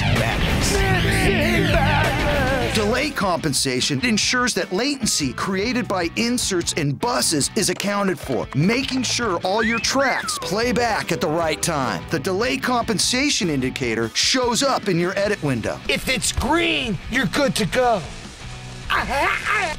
Missing Delay compensation ensures that latency created by inserts and buses is accounted for, making sure all your tracks play back at the right time. The delay compensation indicator shows up in your edit window. If it's green, you're good to go.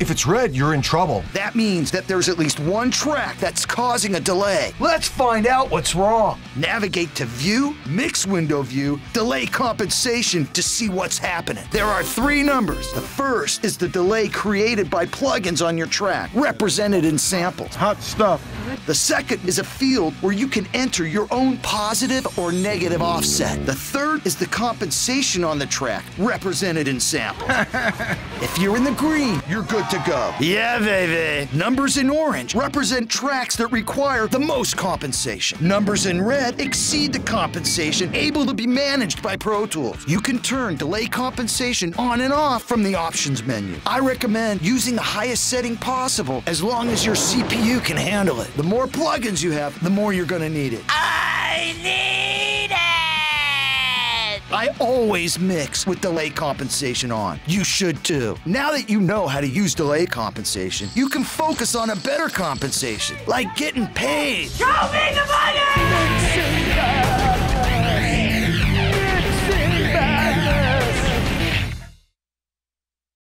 If it's red, you're in trouble. That means that there's at least one track that's causing a delay. Let's find out what's wrong. Navigate to View, Mix Window View, Delay Compensation to see what's happening. There are three numbers. The first is the delay created by plugins on your track, represented in samples. Hot stuff. The second is a field where you can enter your own positive or negative offset. The third is the compensation on the track, represented in samples. if you're in the green, you're good to go. Yeah, baby. Numbers in orange represent tracks that require the most compensation. Numbers in red exceed the compensation able to be managed by Pro Tools. You can turn delay compensation on and off from the options menu. I recommend using the highest setting possible as long as your CPU can handle it. The more plugins you have, the more you're gonna need it. I need it! I always mix with delay compensation on. You should too. Now that you know how to use delay compensation, you can focus on a better compensation, like getting paid. Show me the money!